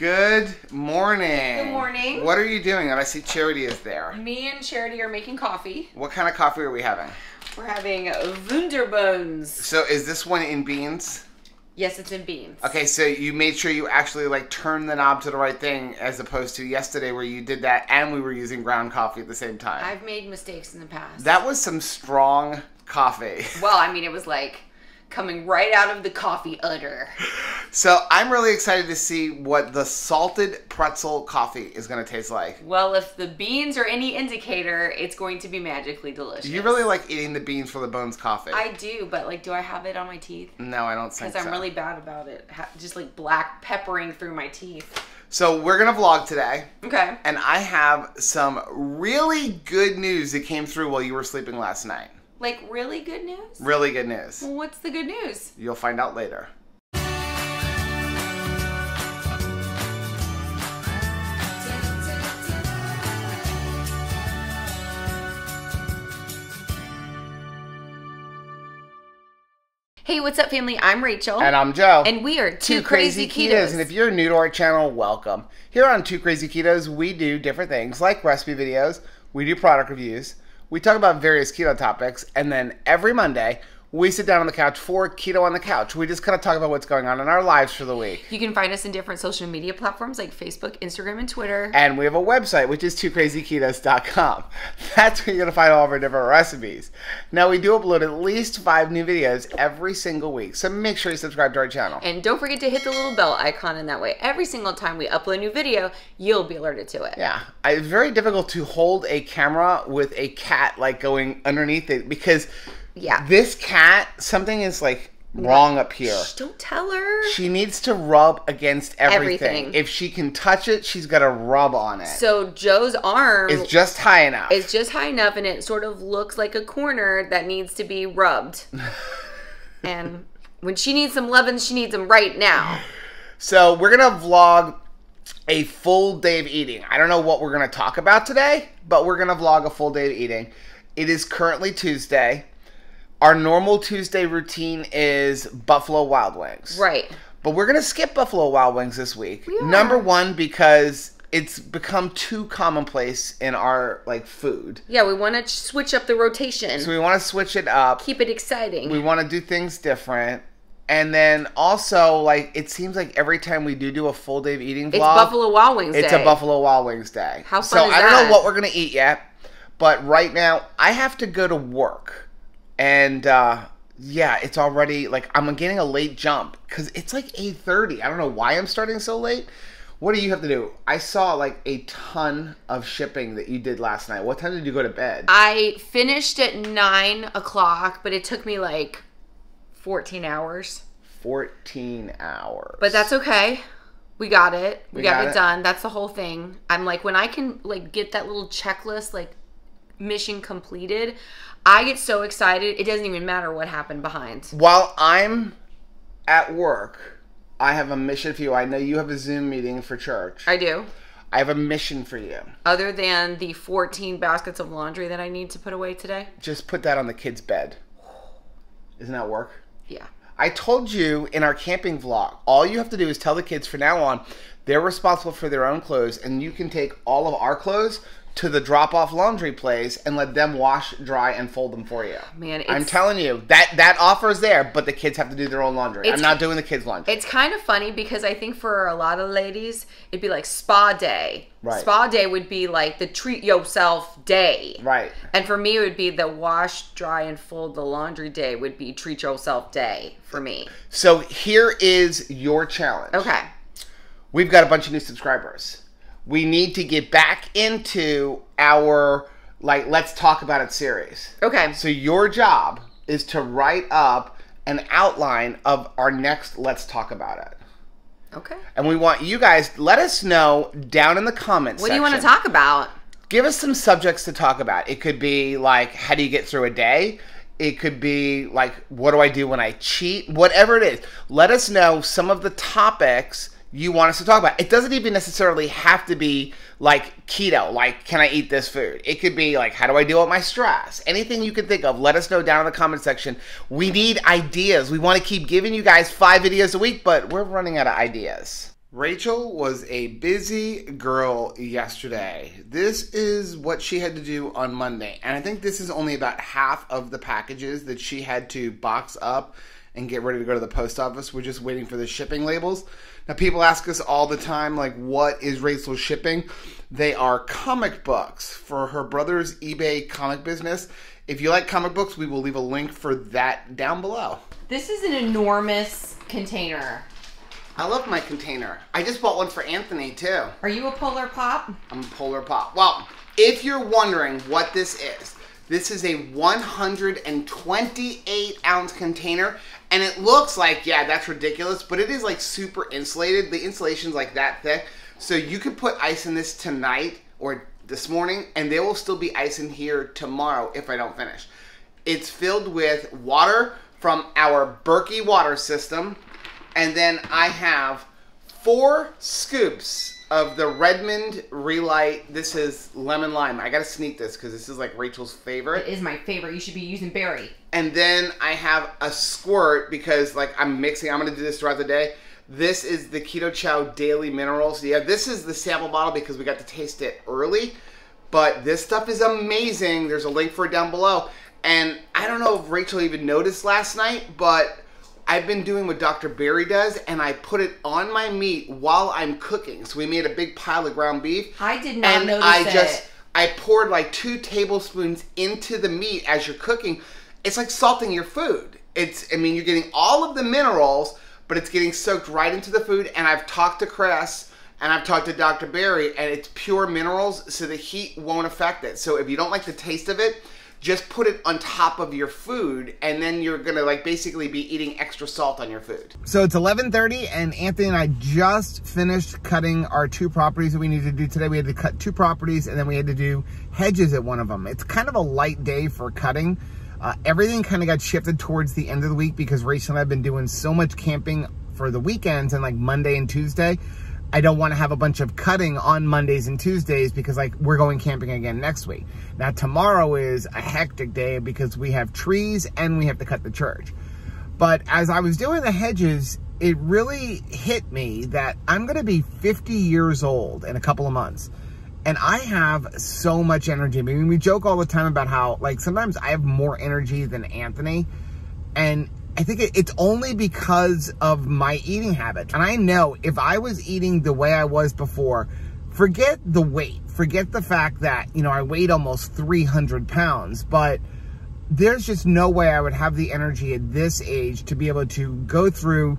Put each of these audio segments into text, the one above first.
Good morning. Good morning. What are you doing? I see Charity is there. Me and Charity are making coffee. What kind of coffee are we having? We're having Wunderbones. So is this one in beans? Yes, it's in beans. Okay, so you made sure you actually like turned the knob to the right thing as opposed to yesterday where you did that and we were using ground coffee at the same time. I've made mistakes in the past. that was some strong coffee. well, I mean, it was like coming right out of the coffee udder. So I'm really excited to see what the salted pretzel coffee is going to taste like. Well, if the beans are any indicator, it's going to be magically delicious. You really like eating the beans for the bones coffee? I do, but like, do I have it on my teeth? no, I don't think Because. I'm really bad about it. Just like black peppering through my teeth. So we're gonna vlog today, Okay. and I have some really good news that came through while you were sleeping last night. Like, really good news? Really good news. Well, what's the good news? You'll find out later. Hey, what's up, family? I'm Rachel. And I'm Joe. And we are Two Krazy Ketos. And if you're new to our channel, welcome. Here on Two Krazy Ketos, we do different things like recipe videos, we do product reviews, we talk about various keto topics, and then every Monday, we sit down on the couch for Keto on the Couch. We just kind of talk about what's going on in our lives for the week. You can find us in different social media platforms like Facebook, Instagram, and Twitter. And we have a website, which is 2krazyketos.com. That's where you're going to find all of our different recipes. Now, we do upload at least five new videos every single week, so make sure you subscribe to our channel. And don't forget to hit the little bell icon in that way. Every single time we upload a new video, you'll be alerted to it. Yeah, I- it's very difficult to hold a camera with a cat like going underneath it because Yeah. this cat, something is like wrong up here. Shh, don't tell her. She needs to rub against everything. Everything. If she can touch it, she's got to rub on it. So Joe's arm is just high enough. It's just high enough and it sort of looks like a corner that needs to be rubbed. and when she needs some loving, she needs them right now. So we're gonna vlog a full day of eating. I don't know what we're gonna talk about today, but we're gonna vlog a full day of eating. It is currently Tuesday. Our normal Tuesday routine is Buffalo Wild Wings. Right. But we're gonna skip Buffalo Wild Wings this week. We. Number one, because it's become too commonplace in our like food. Yeah, we want to switch up the rotation. So we wanna switch it up. Keep it exciting. We wanna do things different. And then also, like, it seems like every time we do do a full day of eating vlog, it's Buffalo Wild Wings It's Day. a Buffalo Wild Wings day. How so fun is I don't know what we're gonna eat yet, but right now I have to go to work, and uh, yeah, it's already like I'm getting a late jump because it's like eight thirty. I don't know why I'm starting so late. What do you have to do? I saw like a ton of shipping that you did last night. What time did you go to bed? I finished at nine o'clock, but it took me like 14 hours. Fourteen hours. But that's okay. We got it. We, We got, got it, it? done. That's the whole thing. I'm like when I can like get that little checklist like mission completed, I get so excited. It doesn't even matter what happened behind. While I'm at work, I have a mission for you. I know you have a Zoom meeting for church. I do. I have a mission for you. Other than the 14 baskets of laundry that I need to put away today. Just put that on the kid's bed. Isn't that work? Yeah. I told you in our camping vlog, all you have to do is tell the kids from now on they're responsible for their own clothes, and you can take all of our clothes to the drop off laundry place and let them wash, dry, and fold them for you. Man, I'm telling you that that offer is there, but the kids have to do their own laundry. I'm not doing the kids' laundry. It's kind of funny because I think for a lot of ladies, it'd be like spa day. Right. Spa day would be like the treat yourself day. right. And for me, it would be the wash, dry, and fold the laundry day would be treat yourself day for me. So here is your challenge. Okay. we've got a bunch of new subscribers. We need to get back into our like let's talk about it series. Okay. So your job is to write up an outline of our next let's talk about it. Okay. And we want you guys let us know down in the comments What do you want to talk about? Give us some subjects to talk about. It could be like how do you get through a day? It could be like what do I do when I cheat? Whatever it is. Let us know some of the topics you want us to talk about. It doesn't even necessarily have to be like keto, like can I eat this food? It could be like how do I deal with my stress? Anything you can think of, let us know down in the comment section. We need ideas. We want to keep giving you guys 5 videos a week, but we're running out of ideas. Rachel was a busy girl yesterday. This is what she had to do on Monday. And I think this is only about half of the packages that she had to box up and get ready to go to the post office. We're just waiting for the shipping labels. Now, people ask us all the time, like, what is Rachel shipping? They are comic books for her brother's eBay comic business. If you like comic books, we will leave a link for that down below. This is an enormous container. I love my container. I just bought one for Anthony too. Are you a polar pop? I'm a polar pop. Well, if you're wondering what this is, this is a 128 ounce container, and it looks like, yeah, that's ridiculous, but it is like super insulated. The insulation's like that thick. So you could put ice in this tonight or this morning, and there will still be ice in here tomorrow if I don't finish. It's filled with water from our Berkey water system, and then I have four scoops of the Redmond Re-Lyte. This is lemon lime. I gotta sneak this because this is like Rachel's favorite. It is my favorite. You should be using berry. And then I have a squirt because like I'm mixing. I'm gonna do this throughout the day. This is the Keto Chow Daily Minerals. Yeah, this is the sample bottle because we got to taste it early. But this stuff is amazing. There's a link for it down below. And I don't know if Rachel even noticed last night, but I've been doing what Dr. Berry does, and I put it on my meat while I'm cooking. So we made a big pile of ground beef. I did not and notice I it. just I poured like two tablespoons into the meat as you're cooking. It's like salting your food. It's I mean you're getting all of the minerals, but it's getting soaked right into the food. And I've talked to Chris and I've talked to Dr. Berry, and it's pure minerals, so the heat won't affect it. So if you don't like the taste of it, just put it on top of your food and then you're gonna like basically be eating extra salt on your food. So it's 11:30 and anthony and i just finished cutting our two properties that we needed to do today. We had to cut two properties and then we had to do hedges at one of them it's kind of a light day for cutting. Uh, everything kind of got shifted towards the end of the week because rachel and i've been doing so much camping for the weekends and like monday and tuesday I don't want to have a bunch of cutting on Mondays and Tuesdays because like we're going camping again next week. Now tomorrow is a hectic day because we have trees and we have to cut the church. But as I was doing the hedges, it really hit me that I'm going to be 50 years old in a couple of months. And I have so much energy. I mean, we joke all the time about how like sometimes I have more energy than Anthony. And I think it's only because of my eating habits. And I know if I was eating the way I was before, forget the weight, forget the fact that, you know, I weighed almost 300 pounds, but there's just no way I would have the energy at this age to be able to go through,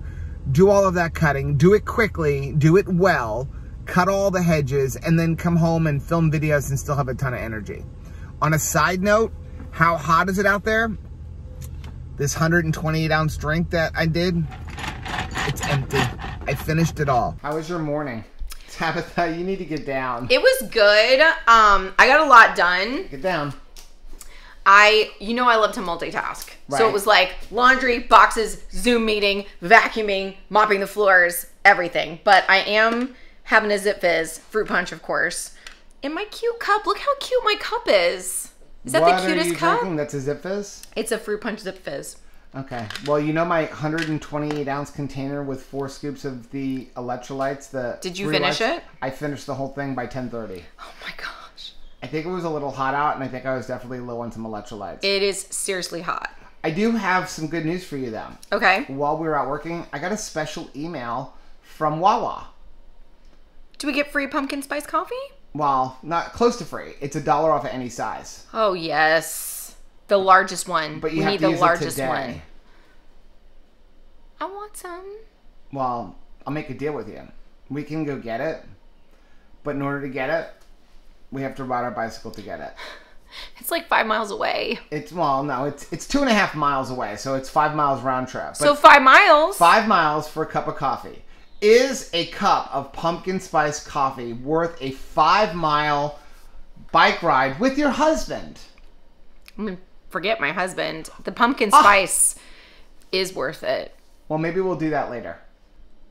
do all of that cutting, do it quickly, do it well, cut all the hedges, and then come home and film videos and still have a ton of energy. On a side note, how hot is it out there? This 128 ounce drink that I did, it's empty. I finished it all. How was your morning? Tabitha, you need to get down. It was good. Um, I got a lot done. Get down. I, you know, I love to multitask. So it was like laundry, boxes, Zoom meeting, vacuuming, mopping the floors, everything. But I am having a Zipfizz fruit punch, of course. In my cute cup. Look how cute my cup is. Is that what the cutest are you cup? drinking? That's a Zipfizz? It's a fruit punch Zipfizz. Okay. Well, you know my 128 ounce container with four scoops of the electrolytes. The Did you finish lights? it? I finished the whole thing by 10:30. Oh my gosh. I think it was a little hot out, and I think I was definitely low on some electrolytes. It is seriously hot. I do have some good news for you, though. Okay. While we were out working, I got a special email from Wawa. Do we get free pumpkin spice coffee? Well, not close to free. It's a dollar off of any size, Oh, yes. The largest one. but you we have need to the use largest it today. one. I want some. Well, I'll make a deal with you. We can go get it, but in order to get it, we have to ride our bicycle to get it. It's like five miles away. It's well, no, it's it's two and a half miles away, so it's five miles round trip. But so five miles. five miles for a cup of coffee. Is a cup of pumpkin spice coffee worth a five mile bike ride with your husband? I mean, forget my husband. The pumpkin Ah. spice is worth it. Well, maybe we'll do that later.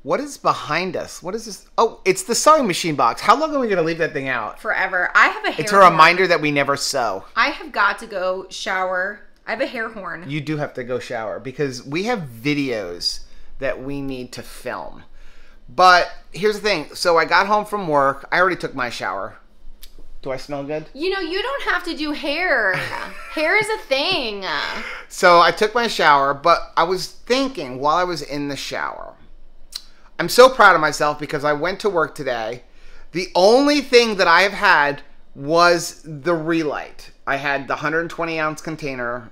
What is behind us? What is this? Oh, it's the sewing machine box. How long are we gonna leave that thing out? Forever. I have a hair It's a horn. reminder that we never sew. I have got to go shower. I have a hair horn. You do have to go shower because we have videos that we need to film. But here's the thing. So I got home from work. I already took my shower. Do I smell good? You know, you don't have to do hair. hair is a thing. So I took my shower, but I was thinking while I was in the shower, I'm so proud of myself because I went to work today. The only thing that I have had was the Re-Lyte. I had the 120 ounce container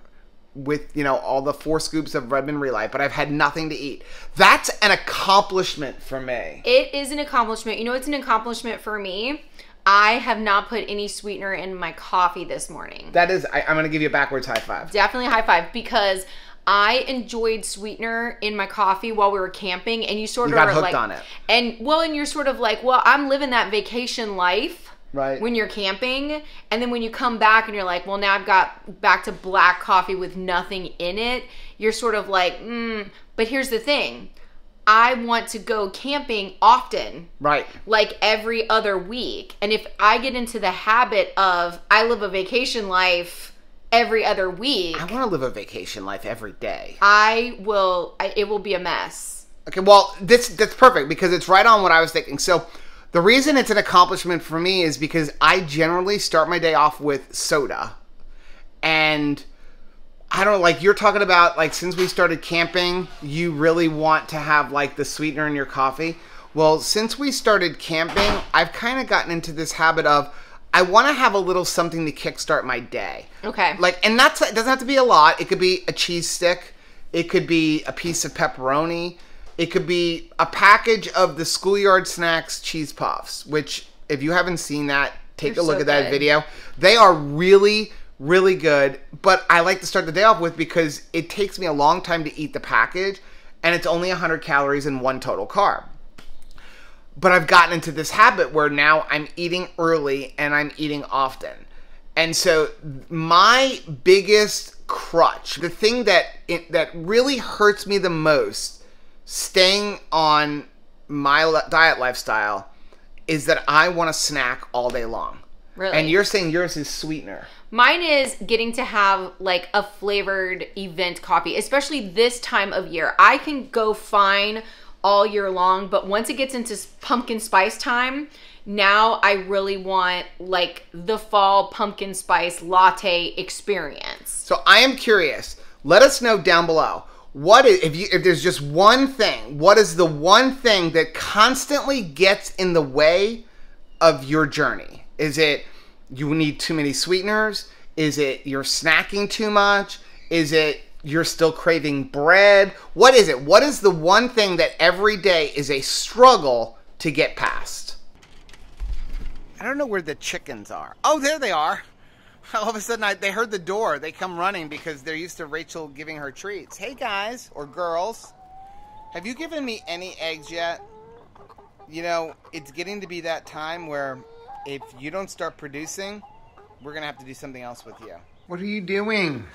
with you know all the four scoops of Redmond Re-Lyte, but I've had nothing to eat. That's an accomplishment for me. It is an accomplishment. You know, it's an accomplishment for me. I have not put any sweetener in my coffee this morning. That is, I, I'm going to give you a backwards high five. Definitely high five because I enjoyed sweetener in my coffee while we were camping, and you sort You of got are hooked like, on it. and well, and you're sort of like, well, I'm living that vacation life. Right. When you're camping, and then when you come back and you're like, well, now I've got back to black coffee with nothing in it, you're sort of like, mm. But here's the thing I want to go camping often Right. like every other week. And if I get into the habit of I live a vacation life every other week, I want to live a vacation life every day. I will I, it will be a mess. Okay, well, this that's perfect because it's right on what I was thinking. So, the reason it's an accomplishment for me is because I generally start my day off with soda, and I don't know, like you're talking about, like since we started camping, you really want to have like the sweetener in your coffee. Well, since we started camping, I've kind of gotten into this habit of I want to have a little something to kickstart my day. Okay. Like, and that's it doesn't have to be a lot. It could be a cheese stick. It could be a piece of pepperoni. It could be a package of the schoolyard snacks cheese puffs. Which, if you haven't seen that, take They're a look so at that good. video. They are really, really good. But I like to start the day off with because it takes me a long time to eat the package, and it's only 100 calories and one total carb but I've gotten into this habit where now I'm eating early and I'm eating often. And so my biggest crutch, the thing that it, that really hurts me the most staying on my diet lifestyle is that I want to snack all day long. Really? And you're saying yours is sweetener. Mine is getting to have like a flavored event coffee, especially this time of year. I can go fine all year long, but once it gets into pumpkin spice time, now I really want like the fall pumpkin spice latte experience. So I am curious. Let us know down below. What is if you if there's just one thing, what is the one thing that constantly gets in the way of your journey? Is it you need too many sweeteners? Is it you're snacking too much? Is it you're still craving bread? What is it? What is the one thing that every day is a struggle to get past? I don't know where the chickens are. Oh, there they are. All of a sudden, I, they heard the door. They come running because they're used to Rachel giving her treats. Hey, guys, or girls, have you given me any eggs yet? You know, it's getting to be that time where if you don't start producing, we're going to have to do something else with you. What are you doing?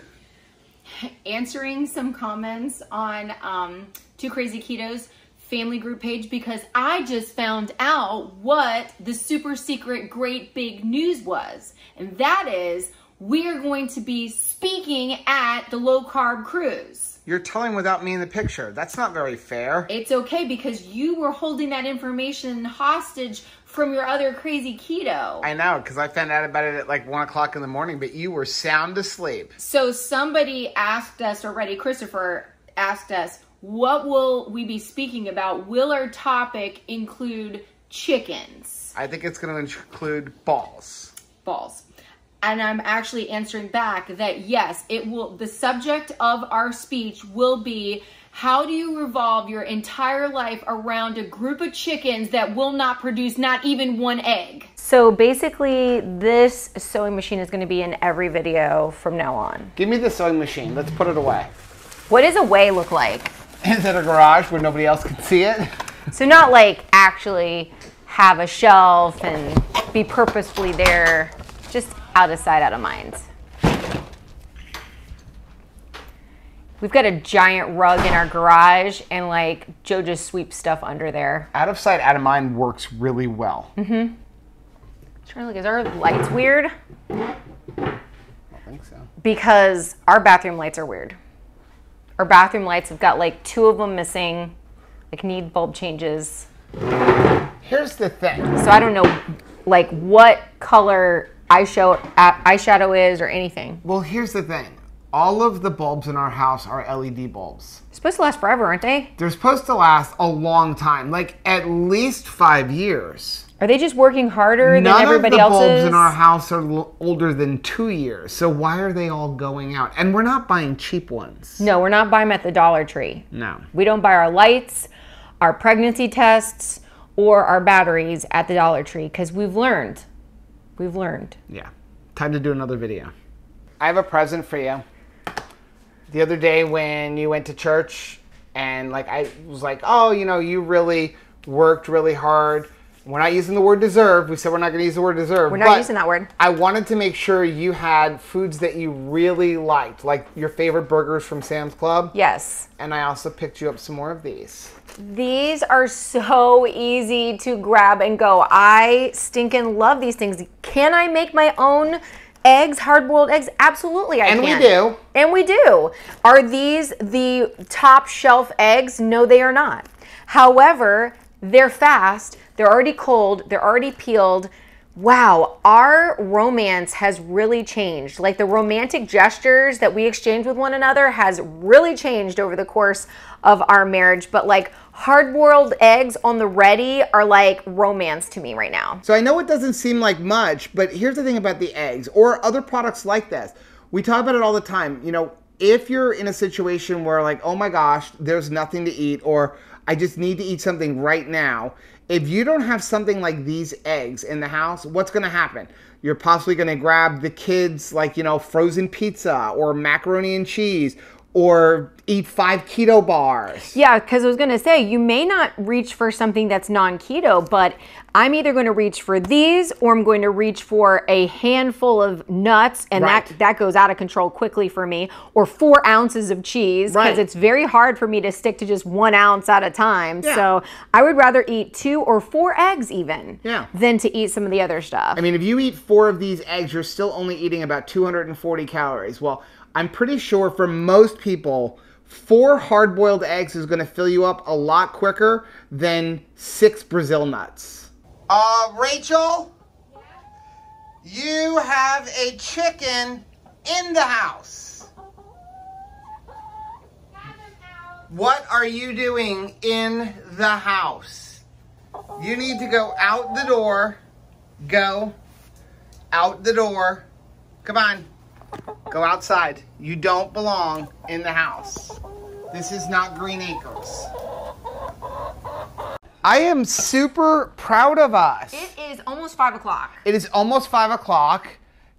answering some comments on um, Two Krazy Ketos family group page because I just found out what the super secret great big news was. And that is we are going to be speaking at the low carb cruise. You're telling without me in the picture. That's not very fair. It's okay because you were holding that information hostage from your other crazy keto. I know, because I found out about it at like 1 o'clock in the morning, but you were sound asleep. So somebody asked us already, Christopher asked us, what will we be speaking about? Will our topic include chickens? I think it's going to include balls. Balls. And I'm actually answering back that yes, it will the subject of our speech will be how do you revolve your entire life around a group of chickens that will not produce not even one egg? So basically, this sewing machine is going to be in every video from now on. Give me the sewing machine. Let's put it away. What does a way look like? Is it a garage where nobody else can see it? So not like actually have a shelf and be purposefully there, just out of sight, out of mind. We've got a giant rug in our garage, and like Joe just sweeps stuff under there. Out of sight, out of mind works really well. Mm-hmm. Trying to look, is our lights weird? I don't think so. Because our bathroom lights are weird. Our bathroom lights have got like two of them missing, like need bulb changes. Here's the thing. So I don't know, like what color eyeshadow eyeshadow is or anything. Well, here's the thing. All of the bulbs in our house are LED bulbs. It's supposed to last forever, aren't they? They're supposed to last a long time, like at least five years. Are they just working harder None than everybody else? None of the else's? bulbs in our house are l- older than two years. So why are they all going out? And we're not buying cheap ones. no, we're not buying them at the Dollar Tree. No. We don't buy our lights, our pregnancy tests, or our batteries at the Dollar Tree because we've learned. We've learned. Yeah. Time to do another video. I have a present for you. The other day when you went to church and like I was like, "Oh, you know, you really worked really hard." We're not using the word deserve. We said we're not going to use the word deserve. We're not using that word. I wanted to make sure you had foods that you really liked, like your favorite burgers from Sam's Club. Yes. And I also picked you up some more of these. These are so easy to grab and go. I stinking love these things. Can I make my own eggs, hard boiled eggs? Absolutely, I And we do. And we do. Are these the top shelf eggs? No, they are not. However, they're fast, they're already cold, they're already peeled. Wow, our romance has really changed. Like the romantic gestures that we exchange with one another has really changed over the course of our marriage. But like hard boiled eggs on the ready are like romance to me right now. So I know it doesn't seem like much, but here's the thing about the eggs or other products like this. We talk about it all the time. You know, if you're in a situation where like, oh my gosh, there's nothing to eat or I just need to eat something right now. If you don't have something like these eggs in the house, what's going to happen? You're possibly going to grab the kids like, you know, frozen pizza or macaroni and cheese or eat five keto bars. Yeah, because I was going to say, you may not reach for something that's non keto, but I'm either going to reach for these or I'm going to reach for a handful of nuts, and Right. that, that goes out of control quickly for me, or four ounces of cheese, because Right. it's very hard for me to stick to just one ounce at a time. Yeah. So I would rather eat two or four eggs, even, Yeah. than to eat some of the other stuff. I mean, if you eat four of these eggs, you're still only eating about 240 calories. Well, I'm pretty sure for most people, four hard boiled eggs is going to fill you up a lot quicker than six Brazil nuts. Uh, Rachel, you have a chicken in the house. What are you doing in the house? You need to go out the door. Go out the door. Come on. Go outside. You don't belong in the house. This is not Green Acres. I am super proud of us. it is almost five o'clock. It is almost five o'clock.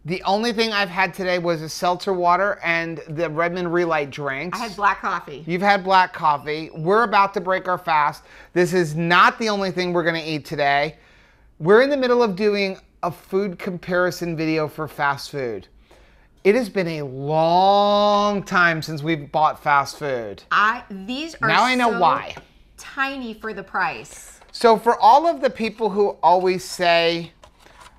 The only thing I've had today was a seltzer water and the Redmond Re-Lyte drinks. I had black coffee. You've had black coffee. We're about to break our fast. This is not the only thing we're going to eat today. We're in the middle of doing a food comparison video for fast food. It has been a long time since we've bought fast food. I these are Now I know so why. Tiny for the price. So, for all of the people who always say,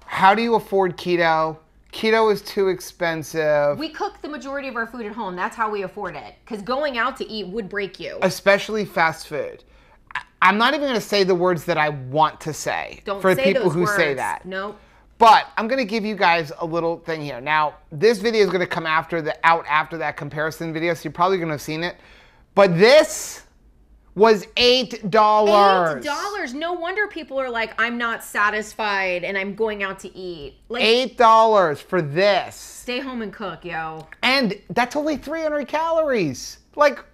How do you afford keto? Keto is too expensive. We cook the majority of our food at home. That's how we afford it. Because going out to eat would break you. especially fast food. I'm not even going to say the words that I want to say Don't for say people those who words. say that. Nope. But I'm going to give you guys a little thing here. Now, this video is going to come after the out after that comparison video, so you're probably going to have seen it. But this was eight dollars. Eight dollars. No wonder people are like, I'm not satisfied and I'm going out to eat. Like, Eight dollars for this, stay home and cook, yo. and that's only 300 calories. Like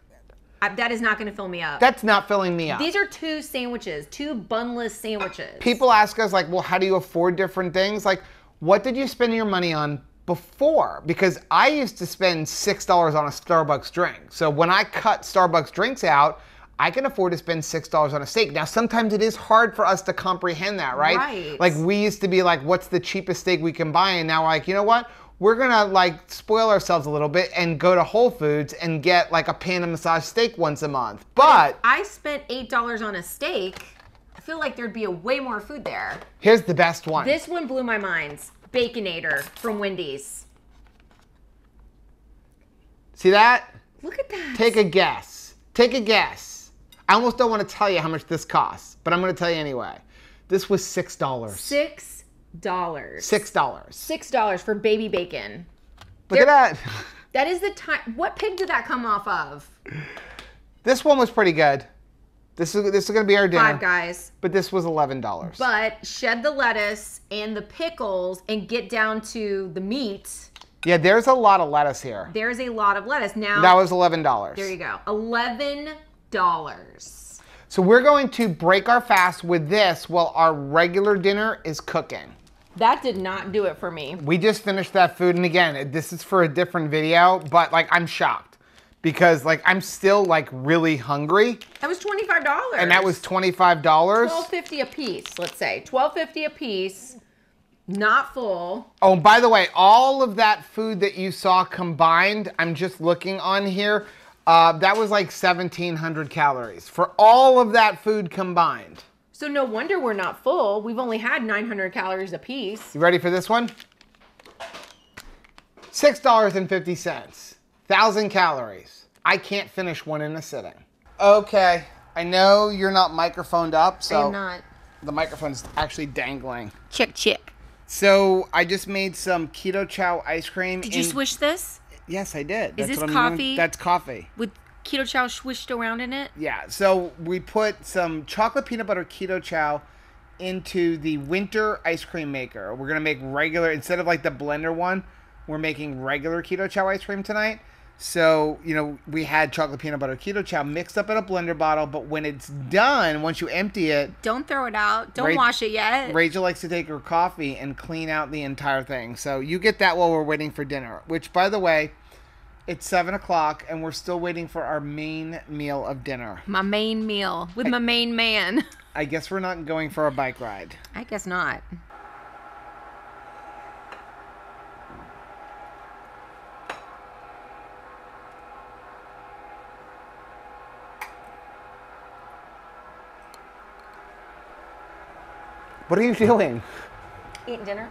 I, that is not going to fill me up. that's not filling me up. These are two sandwiches, two bunless sandwiches. people ask us like well how do you afford different things like what did you spend your money on before because i used to spend six dollars on a starbucks drink so when i cut starbucks drinks out i can afford to spend six dollars on a steak now sometimes it is hard for us to comprehend that right Right. like we used to be like what's the cheapest steak we can buy and now we're like you know what we're gonna like spoil ourselves a little bit and go to whole foods and get like a pan of massage steak once a month but I spent eight dollars on a steak. I feel like there'd be a way more food there. here's the best one This one blew my mind. Baconator from Wendy's. see that Look at that. Take a guess. Take a guess. I almost don't want to tell you how much this costs, but I'm going to tell you anyway. This was six dollars. Six dollars. Six dollars. Six dollars for baby bacon. Look at that. That is the time. What pig did that come off of? This one was pretty good. This is this is going to be our dinner. Five guys. But this was eleven dollars. But shed the lettuce and the pickles and get down to the meat. Yeah, there's a lot of lettuce here. There's a lot of lettuce. Now That was eleven dollars. there you go. Eleven dollars. So we're going to break our fast with this while our regular dinner is cooking. That did not do it for me. We just finished that food, and again, this is for a different video, but like I'm shocked because like I'm still like really hungry, That was twenty five dollars. and that was twenty five dollars. twelve fifty a piece. Let's say twelve fifty a piece. Not full. Oh, by the way, all of that food that you saw combined, I'm just looking on here. Uh, that was like 1,700 calories for all of that food combined. So no wonder we're not full. We've only had nine hundred calories a piece. You ready for this one? Six dollars and fifty cents. Thousand calories. I can't finish one in a sitting. Okay, I know you're not microphoned up, so I'm not. the microphone's actually dangling. Chick chick. So I just made some keto chow ice cream. Did you in- swish this Yes, I did. Is That's this what I'm doing. coffee? That's coffee. with keto chow swished around in it? Yeah. So we put some chocolate peanut butter keto chow into the winter ice cream maker. We're gonna make regular instead of like the blender one. We're making regular keto chow ice cream tonight. So you know we had chocolate peanut butter keto chow mixed up in a blender bottle, but when it's done, once you empty it, Don't throw it out. Don't Ra- wash it yet. Rachel likes to take her coffee and clean out the entire thing. So you get that while we're waiting for dinner. Which, by the way, it's seven o'clock and we're still waiting for our main meal of dinner. my main meal with my main man. I guess we're not going for a bike ride. I guess not. What are you doing? Eating dinner.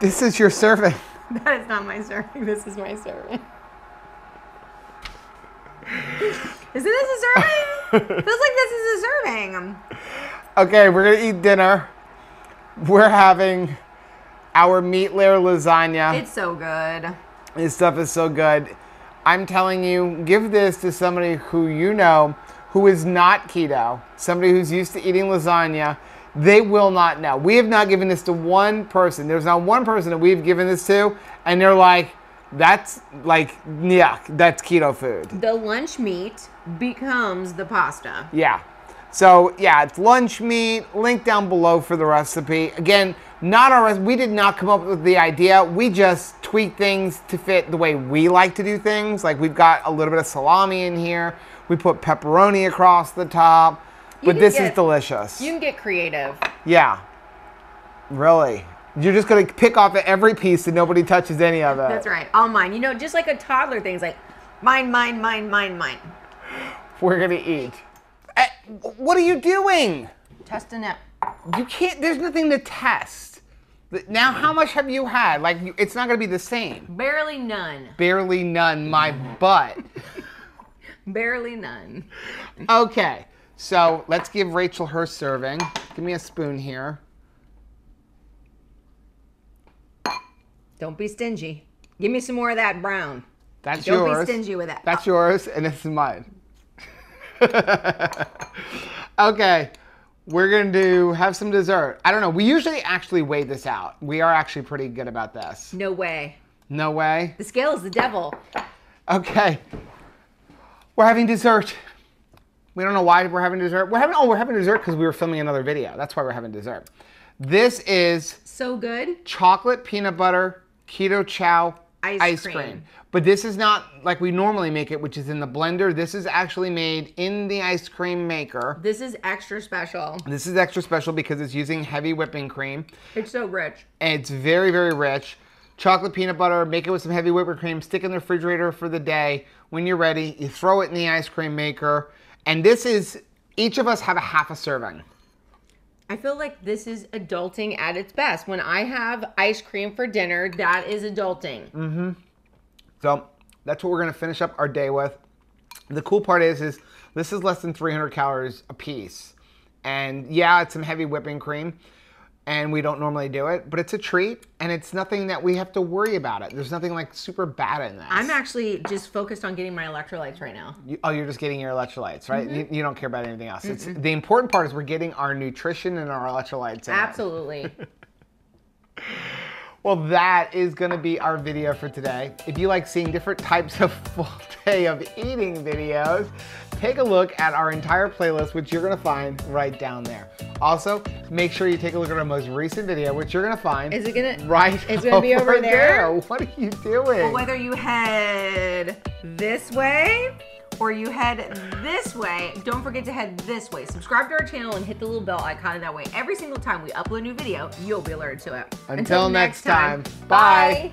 This is your serving. That is not my serving. This is my serving. Isn't this a serving? Feels like this is a serving. Okay, we're gonna eat dinner. We're having our meat layer lasagna. It's so good. This stuff is so good. I'm telling you, give this to somebody who you know who is not keto, somebody who's used to eating lasagna. They will not know. We have not given this to one person. There's not one person that we've given this to, and they're like, that's like, yeah, that's keto food. The lunch meat becomes the pasta. Yeah. So yeah, it's lunch meat. Link down below for the recipe. Again, not our recipe. We did not come up with the idea. We just tweak things to fit the way we like to do things. Like we've got a little bit of salami in here. We put pepperoni across the top. But this get- is delicious. You can get creative. yeah. Really. You're just gonna pick off every piece and nobody touches any of it. That's right. All mine. You know, just like a toddler thing. It's like mine, mine, mine, mine, mine. We're gonna eat. Eh, what are you doing? Testing it. You can't. There's nothing to test. Now, how much have you had? Like, it's not gonna be the same. Barely none. Barely none. My butt. Barely none. Okay, so let's give Rachel her serving. Give me a spoon here. Don't be stingy. Give me some more of that brown. That's Don't yours. be stingy with that. That's yours, and this is mine. okay, we're going to do have some dessert. I don't know. We usually actually weigh this out. We are actually pretty good about this. No way. No way. The scale is the devil. Okay. We're having dessert. We don't know why we're having dessert. We're having oh, we're having dessert because we were filming another video. That's why we're having dessert. This is So good. chocolate peanut butter keto chow Ice cream. But this is not like we normally make it, which is in the blender. This is actually made in the ice cream maker. This is extra special. This is extra special because it's using heavy whipping cream. It's so rich. and it's very very rich chocolate peanut butter make it with some heavy whipping cream stick in the refrigerator for the day when you're ready you throw it in the ice cream maker and this is each of us have a half a serving I feel like this is adulting at its best. When I have ice cream for dinner, that is adulting. Mm-hmm. so that's what we're to finish up our day with the cool part is is This is less than 300 calories a piece. And yeah, it's some heavy whipping cream, and we don't normally do it, but it's a treat, and it's nothing that we have to worry about it. There's nothing like super bad in this. I'm actually just focused on getting my electrolytes right now. You, oh, you're just getting your electrolytes, right? Mm-hmm. You, you don't care about anything else. It's the important part is we're getting our nutrition and our electrolytes. Absolutely. Well, that is going to be our video for today. If you like seeing different types of full day of eating videos, take a look at our entire playlist, which you're going to find right down there. Also, make sure you take a look at our most recent video, which you're going to find Is it gonna right It's gonna be over there? What are you doing? Whether you head this way or you head this way, don't forget to head this way. Subscribe to our channel and hit the little bell icon. That way, every single time we upload a new video, you'll be alerted to it. Until next time, bye.